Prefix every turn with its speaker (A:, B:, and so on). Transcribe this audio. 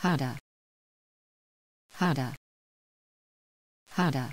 A: harder. Harder. Harder.